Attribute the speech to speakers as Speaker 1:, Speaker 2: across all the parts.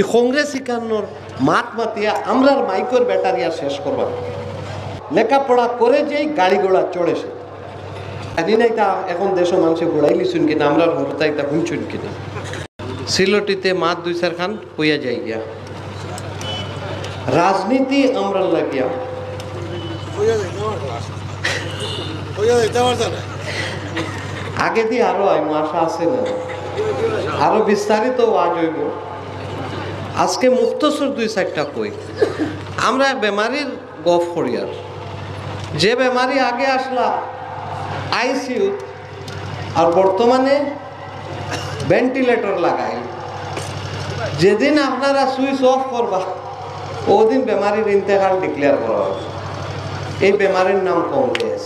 Speaker 1: ই কংগ্রেস শিকানোর মাত মাতিয়া আমরার মাইকর ব্যাটারিয়া শেষ করবার লেখাপড়া করে যেই গাড়ি ঘোড়া চড়েছে। জানি না এটা এখন দেশ মানুষে ঘোড়াই লিছুন কিনা আমরা হরতা এটা শুনছুন কিনা। সিলটিতে মাত দুই চার খান হইয়া যাই গিয়া। রাজনীতি আমরা লাগিয়া। আগে দিয়ে আরও আইমু আশা আছে না। আরও বিস্তারিত আজ হইব। আজকে মুক্তসর দুই চারটা কই? আমরা বেমারির গফ করিয়ার যে বেমারি আগে আসলা, আইসিউ, আর বর্তমানে ভেন্টিলেটর লাগাই যেদিন আপনারা সুইচ অফ করবা, ওদিন বেমারির ইন্তেকাল ডিক্লেয়ার করা এই বেমারির নাম কংগ্রেস।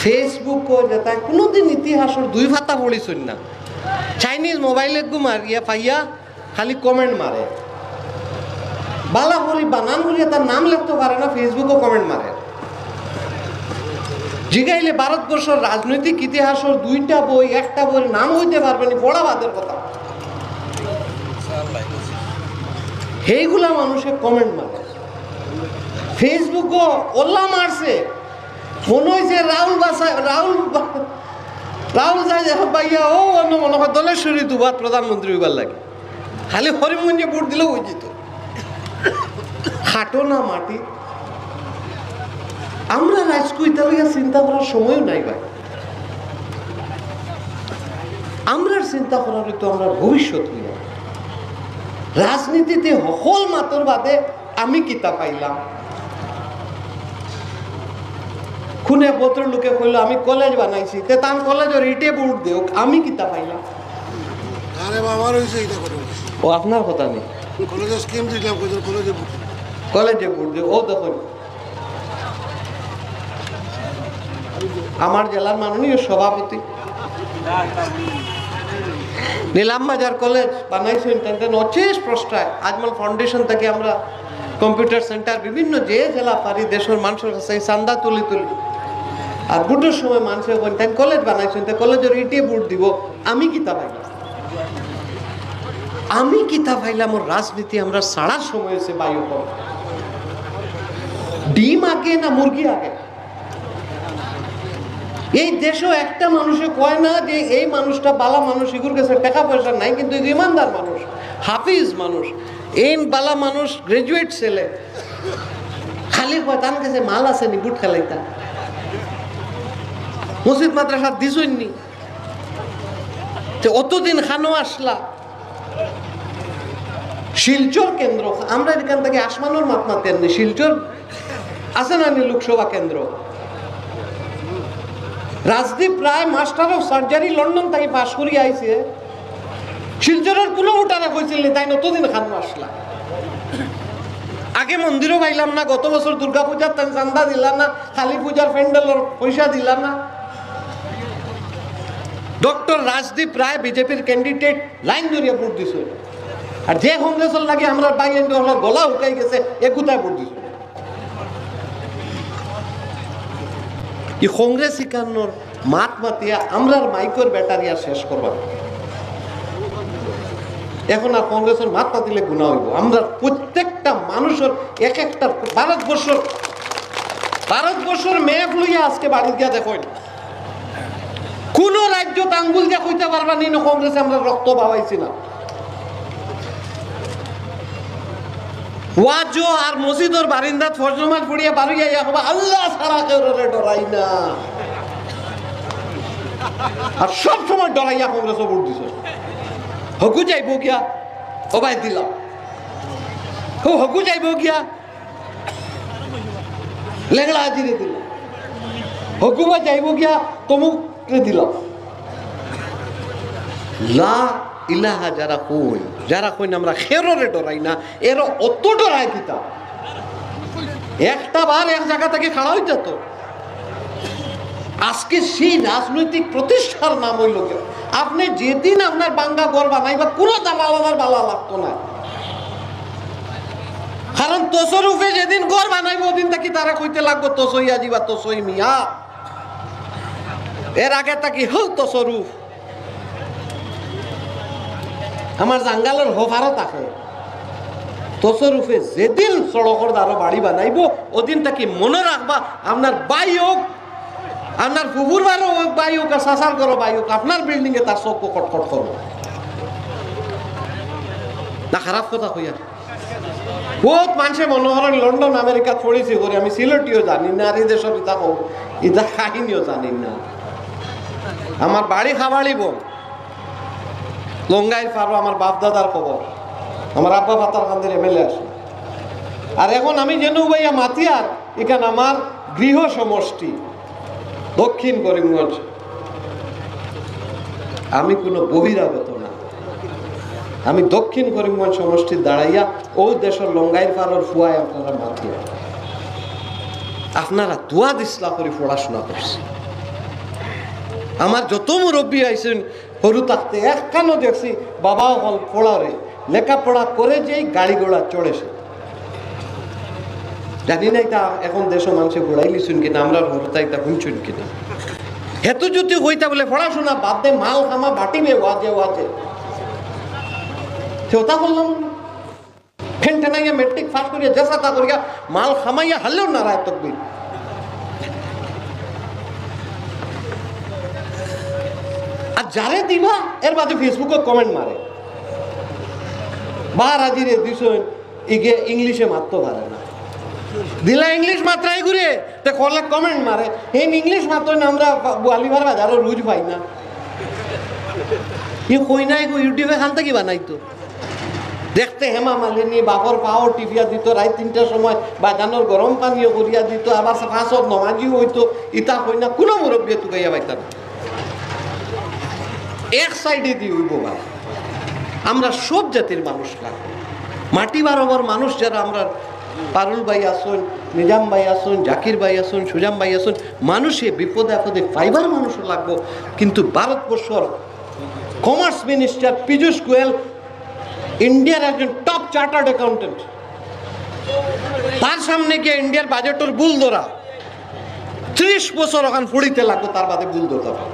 Speaker 1: ফেসবুক যেটা কোনোদিন ইতিহাসের দুই ভাতা পড়িছুন না। চাইনিজ মোবাইলে গু মারিয়া পাইয়া খালি কমেন্ট মারে। বালা করি বানান করিয়া তার নাম লিখতে পারে না ফেসবুকও কমেন্ট মারে। জিগাইলে ভারতবর্ষের রাজনৈতিক ইতিহাসের দুইটা বই, একটা বই নাম হইতে পারবে না, বড় বাদের কথা। সেইগুলা মানুষে কমেন্ট মারে। ফেসবুকও ওল্লা মারছে। মনে হয়েছে রাহুল বাসা রাহুল রাহুল যায় দেখো পাইয়া ও অন্য মনে হয় দলেশ্বরী দুবার প্রধানমন্ত্রী হইবার লাগে। খালি হরিমগঞ্জে ভোট দিলেও হয়ে যেত। খাটো না মাটি। আমরা রাজকুইতা লইয়া চিন্তা করার সময়ও নাই ভাই। আমরার চিন্তা করার তো আমরা ভবিষ্যৎ রাজনীতিতে হকল মাতর বাদে আমি কিতা পাইলাম? খুনে পত্র লোকে কইলো আমি কলেজ বানাইছি। তে তাম কলেজের ইটে বুট দেও আমি কিতা পাইলাম?
Speaker 2: আরে বাবার হয়েছে এটা করে
Speaker 1: ও আপনার কথা নেই?
Speaker 2: কলেজে স্কিম দিলাম কলেজে
Speaker 1: কলেজে বুট দেও। ও দেখুন আমার জেলার মাননীয় সভাপতি। নীলাম বাজার কলেজ বানাইছেন তেন অচেষ প্রশ্রায়। আজমল ফাউন্ডেশন থেকে আমরা কম্পিউটার সেন্টার বিভিন্ন যে জেলা পারি দেশের মানুষের কাছে চান্দা তুলি তুলি। আর বুটের সময় মানুষের কইন তাই কলেজ বানাইছেন তাই কলেজের ইটে বুট দিব। আমি কিতা পাইলাম। আমি কিতা পাইলাম, ওর রাজনীতি আমরা সাড়ার সময় এসে বায়ু ডিম আগে না মুরগি আগে? এই দেশও একটা মানুষে কয় না যে এই মানুষটা বালা মানুষ, এগুলোর কাছে টাকা পয়সা নাই, কিন্তু ইমানদার মানুষ, হাফিজ মানুষ এই বালা মানুষ গ্রাজুয়েট ছেলে। খালি কয় তার কাছে মাল আছে নি, বুট খেলাইতা। মসজিদ মাদ্রাসা দিছইনি। অতদিন খানো আসলা। শিলচর কেন্দ্র, আমরা এখান থেকে আসমানোর মাত মাতেন শিলচর। আছে না লোকসভা কেন্দ্র? Rajdeep Roy master of surgery London থেকে পাশ করি আইছে। শিলচরের কোনো উঠানা কইছিল তাই নতদিন খান আসলা। আগে মন্দিরও পাইলাম না, গত বছর দুর্গা পূজার চান্দা দিলাম না কালী পূজার প্যান্ডেলের পয়সা দিলাম না। ডক্টর রাজদীপ রায় বিজেপির ক্যান্ডিডেট লাইন ধরিয়া ভোট দিছে। আর যে কংগ্রেসের লাগে আমরা বাইন হলো গলা উঠাই গেছে, এ কোথায় ভোট দিছে। ই কংগ্রেস শিকানোর মাত মাতিয়া আমরার মাইকর ব্যাটারিয়া শেষ করবার এখন আর কংগ্রেসের মাত মাতিলে গুণা হইব। আমরা প্রত্যেকটা মানুষের এক একটা ভারতবর্ষর ভারতবর্ষের মেয়ে লইয়া আজকে বাড়ি গিয়া দেখেন। কোন রাজ্য আঙ্গুল দিয়া কইতে পারবা নি কংগ্রেসে আমরা রক্ত পাওয়াইছি না ওয়াজো আর মসজিদর বারিন্দাত ফজরমাজ পড়িয়া বাড়িয়া ইয়া হবা, আল্লাহ সারা কেউ ডরাই না। আর সব সময় ডরাইয়া কংগ্রেস ভোট দিছে। হকু যাইব গিয়া হবাই দিলাম। হো, হকু যাইব গিয়া লেংলা আজিরে দিলাম। হকুবা যাইব গিয়া তমুকরে দিলাম লা ইলাহা যারা কই যারা কই না আমরা খেররে ডরাই না অত ডরাই একটা বার এক জায়গা থেকে খাড়া হয়ে যেত। আজকে সেই রাজনৈতিক প্রতিষ্ঠার নাম হইল কেউ আপনি যেদিন আপনার বাঙ্গা গড় বানাইবা কোনো দালালার বালা লাগতো না। কারণ তসরুফে যেদিন গড় বানাইব, ওদিন থাকি তারা কইতে লাগবো তসই আজিবা তসই মিয়া। এর আগে তাকি হল তসরুফ আমার জাঙ্গালের হোফারও থাকে তসরূপে যেদিন সড়কর দ্বারা বাড়ি বানাইব, ওদিন তাকে মনে রাখবা আপনার বাই হোক আপনার ফুবুর বারও বাই হোক আর সাসার করো বাই হোক আপনার বিল্ডিং এ তার চোখ কটকট করব না খারাপ কথা কইয়া বহুত মানুষে মনে করেন লন্ডন আমেরিকা ছড়িয়েছে করে আমি সিলেটিও জানি না আর এই দেশের ইতা কাহিনীও জানি না। আমার বাড়ি খাবাড়িব লঙ্গাইর পারো, আমার বাপ দাদার খবর। আমার আব্বা পাতার কান্দের এমএলএ আসে। আর এখন আমি যেন ভাইয়া মাতিয়ার এখানে আমার গৃহ সমষ্টি, দক্ষিণ করিমগঞ্জ। আমি কোনো বহিরাগত না। আমি দক্ষিণ করিমগঞ্জ সমষ্টির দাঁড়াইয়া ও দেশের লঙ্গাইর পাড়ার ফুয়ায় আপনারা মাতিয়া। আপনারা দোয়া দিসলা করে পড়াশোনা করছে আমার যত মুরব্বী আইসেন সরু থাকতে একখানো দেখছি বাবা হল পড়ারে লেখাপড়া করে যেই গাড়ি ঘোড়া চড়েছে। জানি না এটা এখন দেশ মানুষে ঘোড়াই লিছুন কিনা, আমরা হরতা এটা শুনছুন কিনা। হেতু যদি হইতা বলে পড়াশোনা বাদ দে, মাল খামা বাটিবে, ওয়াজে ওয়াজে। সেটা বললাম ফেন ঠেনাইয়া মেট্রিক পাস করিয়া জেসা তা করিয়া মাল খামাইয়া হারলেও না রায় তকবির আর যারে দিবা, এর বাদে ফেসবুকে কমেন্ট মারে। বার আজিরে দিছন ইগে ইংলিশে মারতে পারে না। দিলা ইংলিশ মাত্রাই ঘুরে, তে করলে কমেন্ট মারে। হেন ইংলিশ মাত্র না, আমরা আলিবার বাজারও রুজ পাই না। ই কই নাই গো ইউটিউবে খান থেকে বানাইতো দেখতে হেমা মালিনী বাপর পাও টিপিয়া দিত রাত তিনটার সময় বাজানোর গরম পানীয় করিয়া দিত আবার ফাঁসত নমাজি হইতো ইতা হই না, কোনো মুরব্বী তুকাইয়া পাইতাম এক সাইডে দিয়ে হইব বা আমরা সব জাতির মানুষ লাগবো মাটি বারবার মানুষ যারা আমরা পারুল ভাই আসুন নিজাম ভাই আসুন জাকির ভাই আসুন সুজাম ভাই আসুন মানুষে বিপদে আপদে ফাইবার মানুষ লাগবো। কিন্তু ভারতবর্ষর কমার্স মিনিস্টার পীযূষ গোয়েল ইন্ডিয়ার একজন টপ চার্টার্ড অ্যাকাউন্টেন্ট তার সামনে গিয়ে ইন্ডিয়ার বাজেটের বুল ধরা ত্রিশ বছর ওখান ফুড়িতে লাগবো, তার বাদে বুল ধরতে হবে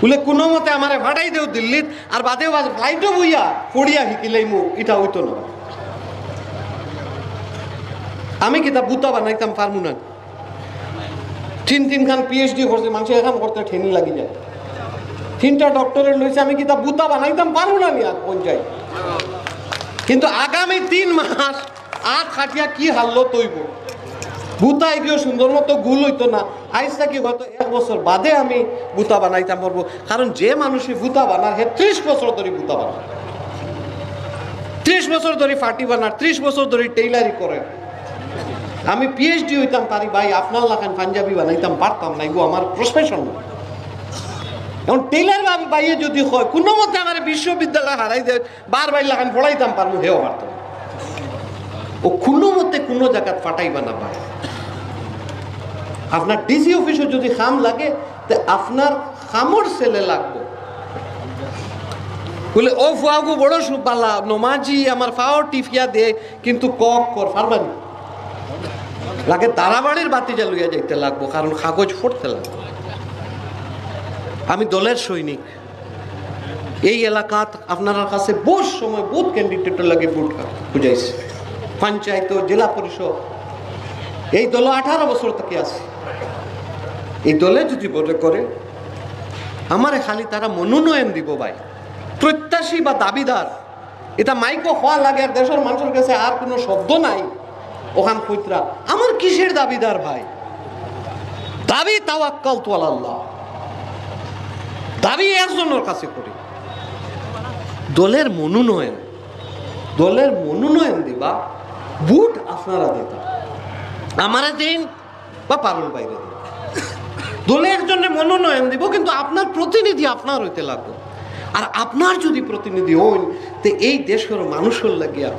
Speaker 1: বলে কোনো মতে আমারে ভাড়াই দেও দিল্লিত, আর বাদে ফ্লাইটও বইয়া পড়িয়া শিকিলেই মু, ইটা হইতো না। আমি কিতা বুতা বানাইতাম পারমু না তিন তিন খান পিএইচডি করছে, মানুষ এখন করতে ঠেনি লাগি যায়। তিনটা ডক্টরের লইছে, আমি কিতা বুতা বানাইতাম পারব না আর পঞ্চায়েত। কিন্তু আগামী তিন মাস আট খাটিয়া কি হারলো তৈব? বুতা এগিয়ে সুন্দর মতো গুল হইতো না। আইস থাকি গত এক বছর বাদে আমি বুতা বানাইতাম পারব কারণ যে মানুষই বুতা বানার হে ত্রিশ বছর ধরে বুতা বানার ত্রিশ বছর ধরে ফাটি বানার ত্রিশ বছর ধরে টেইলারি করে। আমি পিএইচডি হইতাম পারি ভাই আপনার লাখান পাঞ্জাবি বানাইতাম, পারতাম না, এগো আমার প্রফেশন এখন টেইলার বাইয়ে যদি হয় কোনো মতে আমার বিশ্ববিদ্যালয় হারাই দেয় বার বাইর লাখান পড়াইতাম পারব হেও পারতাম। ও কোনো মতে কোনো জায়গাত ফাটাইবা না পারে আপনার ডিসি অফিসে যদি খাম লাগে, তে আপনার খামর ছেলে লাগবে। বলে, ও ফুয়াগু, বড় সুপালা নমাজি, আমার ফাও টিফিয়া দে, কিন্তু কক কর পারবানি লাগে তারাবাড়ির বাতি জ্বালুইয়া যাইতে লাগবো, কারণ কাগজ ফুটতে লাগবে। আমি দলের সৈনিক। এই এলাকাত আপনার কাছে বহু সময় বহুত ক্যান্ডিডেটের লাগে ভোট বুঝাইছে। পঞ্চায়েত জেলা পরিষদ। এই দল আঠারো বছর থেকে আছে। এই দলে যদি ভোট করে, আমারে খালি তারা মনোনয়ন দিব ভাই। প্রত্যাশী বা দাবিদার, এটা মাইকো হওয়া লাগে আর দেশের মানুষের কাছে আর কোনো শব্দ নাই ওখান কইতরা। আমার কিসের দাবিদার ভাই? দাবি তাওয়াক্কাল তো আল্লাহ। দাবি একজনের কাছে করি। দলের মনোনয়ন দলের মনোনয়ন দিবা বুট আপনারা দিতা। আমারা দিন বা পারুল বাইরে দিন দলে একজনের মনোনয়ন দিব, কিন্তু আপনার প্রতিনিধি আপনার হইতে লাগবে। আর আপনার যদি প্রতিনিধি হন, তো এই দেশের মানুষের লাগিয়া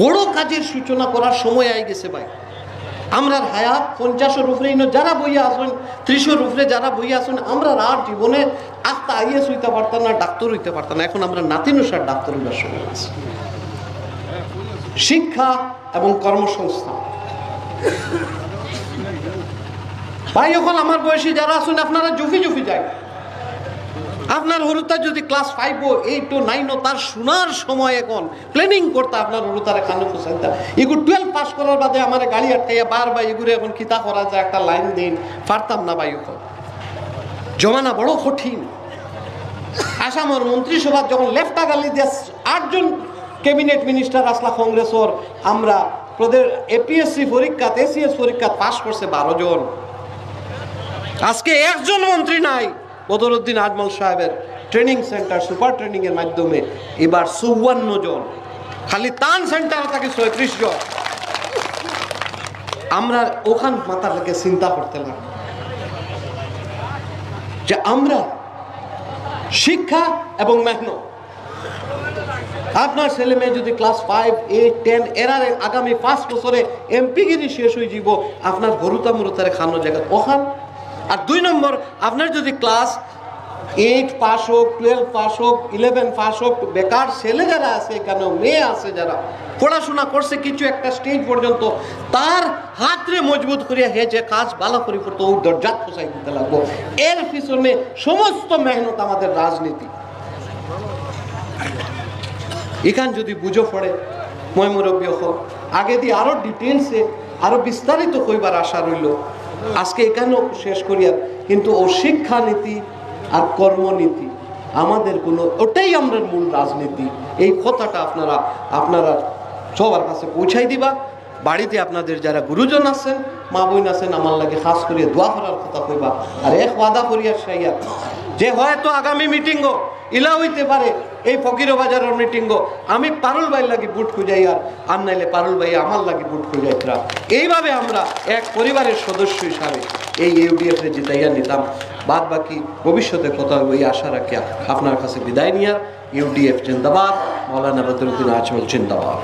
Speaker 1: বড় কাজের সূচনা করার সময় আই গেছে ভাই। আমরা হায়াত, পঞ্চাশের উপরে যারা বইয়া আসুন ত্রিশের উপরে যারা বইয়া আসুন আমরা আর জীবনে আস্তা আইএস হইতে পারতাম না, ডাক্তার হইতে পারতাম না। এখন আমরা নাতিনুসার ডাক্তার হইবার সময় আছে। শিক্ষা এবং কর্মসংস্থান। ভাই, এখন আমার বয়সী যারা আছেন, আপনারা জুফি জুফি যায় আপনার হরুতা যদি ক্লাস ফাইভ ও এইট নাইন ও তার শোনার সময় এখন প্ল্যানিং করতে আপনার হরুতারে কানে পোষাইতা এগুলো টুয়েলভ পাস করার বাদে আমার গাড়ি আটকাইয়া বারবার এগুলো এখন কিতা করা যায়, একটা লাইন দিন। পারতাম না বায়ু জমানা বড় কঠিন। আসামের মন্ত্রিসভার যখন লেফটা গালি দিয়ে, আটজন ক্যাবিনেট মিনিস্টার আসলা কংগ্রেসর আমরা প্রদের এপিএসসি পরীক্ষা এসিএস পরীক্ষা পাশ করছে বারো জন। আজকে একজন মন্ত্রী নাই, বদরুদ্দিন আজমল সাহেবের ট্রেনিং সেন্টার সুপার ট্রেনিং এর মাধ্যমে এবার চৌয়ান্ন জন, খালি তান সেন্টার থাকে ছয়ত্রিশ জন। আমরা ওখান মাথা থেকে চিন্তা করতে লাগলাম যে আমরা শিক্ষা এবং মেহনত। আপনার ছেলে মেয়ে যদি ক্লাস ফাইভ এইট টেন এরারে আগামী পাঁচ বছরে এমপিগিরি শেষ হয়ে যাব, আপনার গরুতা মরুতারে খানো জায়গা ওখান আর দুই নম্বর, আপনার যদি ক্লাস এইট পাস হোক টুয়েলভ পাস হোক ইলেভেন পাস হোক, বেকার ছেলে যারা আছে, কেন মেয়ে আছে যারা, পড়াশোনা করছে কিছু একটা স্টেজ পর্যন্ত, তার হাতরে মজবুত করিয়া হে যে কাজ ভালো করে করতো ও দরজাত পোষাই দিতে লাগবো। এর পিছনে সমস্ত মেহনত আমাদের রাজনীতি। এখান যদি বুঝো পড়ে, মই মুরব্বী হোক, আগে দিয়ে আরও ডিটেলসে আরও বিস্তারিত কইবার আশা রইল। আজকে এখানেও শেষ করিয়া কিন্তু ও শিক্ষানীতি আর কর্মনীতি আমাদের কোনো ওটাই আমরা মূল রাজনীতি। এই কথাটা আপনারা আপনারা সবার কাছে পৌঁছাই দিবা। বাড়িতে আপনাদের যারা গুরুজন আছেন মা বোন আছেন, আমার লাগে খাস করিয়া দোয়া করার কথা কইবা। আর এক ওয়াদা করিয়া সাইয়া, যে হয়তো আগামী মিটিংও ইলা হইতে পারে এই ফকির বাজারের মিটিংও আমি পারুল ভাই লাগি বুট খুঁজাই আর আর নাইলে পারুল ভাই আমার লাগি বুট খুঁজাইতরা। এইভাবে আমরা এক পরিবারের সদস্য হিসাবে এই ইউডিএফ এ জিতাইয়া নিতাম। বাদ বাকি ভবিষ্যতে কথা ওই আশা রাখিয়া। আপনার কাছে বিদায় নিয়া ইউডিএফ জিন্দাবাদ। মৌলানা বদরুদ্দিন আজমল জিন্দাবাদ।